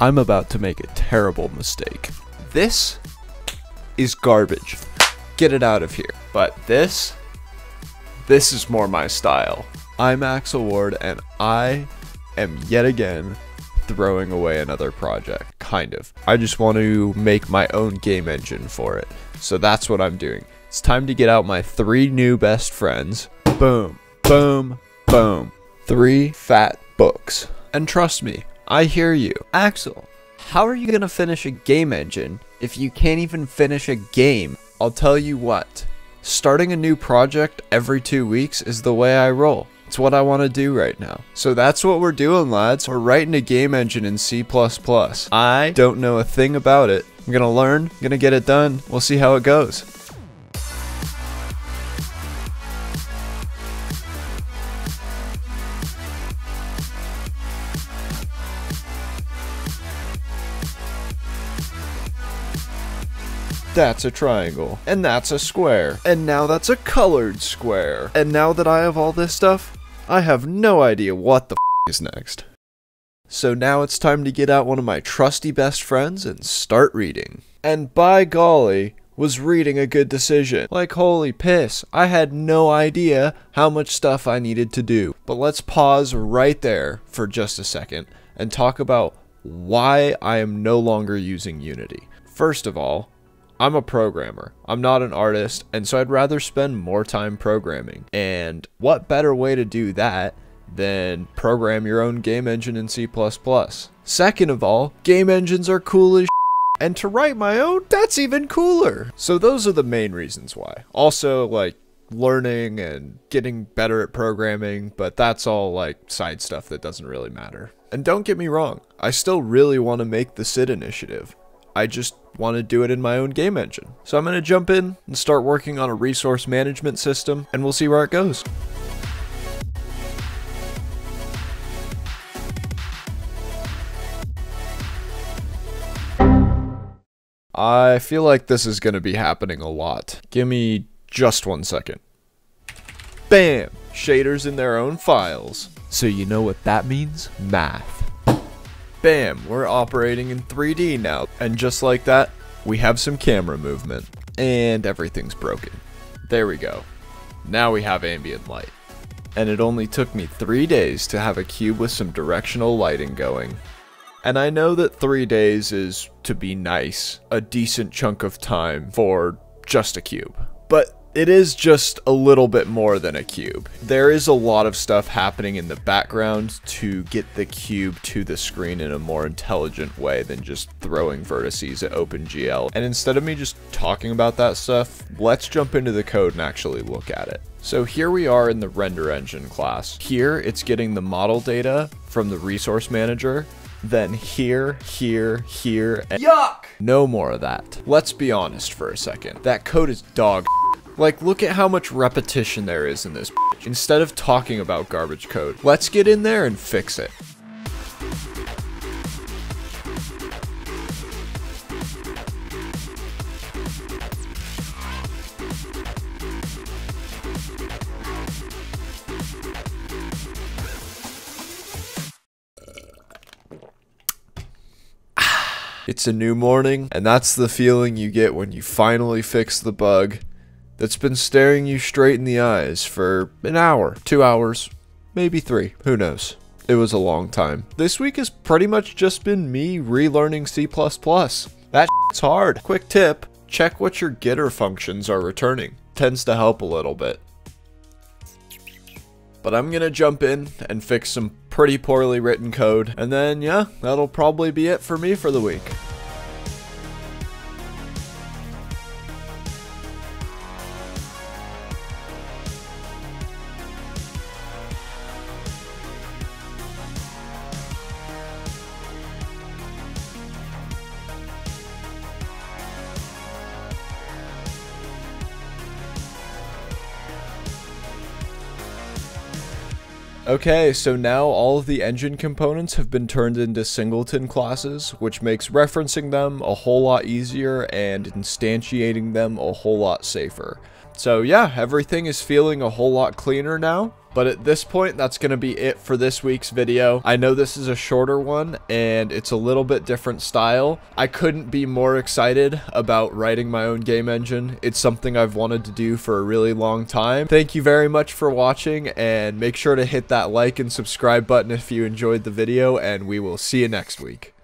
I'm about to make a terrible mistake. This is garbage. Get it out of here. But this, this is more my style. I'm Axel Ward, and I am yet again throwing away another project. Kind of. I just want to make my own game engine for it. So that's what I'm doing. It's time to get out my three new best friends. Boom, boom, boom. Three fat books. And trust me, I hear you. Axel, how are you going to finish a game engine if you can't even finish a game? I'll tell you what. Starting a new project every two weeks is the way I roll. It's what I want to do right now. So that's what we're doing, lads. We're writing a game engine in C++. I don't know a thing about it. I'm gonna learn, gonna get it done. We'll see how it goes. That's a triangle. And that's a square. And now that's a colored square. And now that I have all this stuff, I have no idea what the f is next. So now it's time to get out one of my trusty best friends and start reading. And by golly, was reading a good decision. Like holy piss, I had no idea how much stuff I needed to do. But let's pause right there for just a second and talk about why I am no longer using Unity. First of all, I'm a programmer. I'm not an artist, and so I'd rather spend more time programming. And what better way to do that than program your own game engine in C++? Second of all, game engines are cool as and to write my own, that's even cooler. So those are the main reasons why. Also, like, learning and getting better at programming, but that's all like side stuff that doesn't really matter. And don't get me wrong, I still really want to make the SID initiative. I just want to do it in my own game engine. So I'm going to jump in and start working on a resource management system, and we'll see where it goes. I feel like this is going to be happening a lot. Give me just one second. Bam! Shaders in their own files. So you know what that means? Math. Bam! We're operating in 3D now. And just like that, we have some camera movement. And everything's broken. There we go. Now we have ambient light. And it only took me 3 days to have a cube with some directional lighting going. And I know that three days is, to be nice, a decent chunk of time for just a cube. But it is just a little bit more than a cube. There is a lot of stuff happening in the background to get the cube to the screen in a more intelligent way than just throwing vertices at OpenGL. And instead of me just talking about that stuff, let's jump into the code and actually look at it. So here we are in the render engine class. Here it's getting the model data from the resource manager then here, here, here, and Yuck! no more of that. Let's be honest for a second. That code is dog Like, look at how much repetition there is in this Instead of talking about garbage code, let's get in there and fix it. It's a new morning, and that's the feeling you get when you finally fix the bug that's been staring you straight in the eyes for an hour, two hours, maybe three, who knows. It was a long time. This week has pretty much just been me relearning C++. That shit's hard. Quick tip, check what your getter functions are returning. Tends to help a little bit. But I'm gonna jump in and fix some pretty poorly written code, and then yeah, that'll probably be it for me for the week. Okay, so now all of the engine components have been turned into singleton classes, which makes referencing them a whole lot easier and instantiating them a whole lot safer. So yeah, everything is feeling a whole lot cleaner now, But at this point, that's going to be it for this week's video. I know this is a shorter one and it's a little bit different style. I couldn't be more excited about writing my own game engine. It's something I've wanted to do for a really long time. Thank you very much for watching and make sure to hit that like and subscribe button if you enjoyed the video and we will see you next week.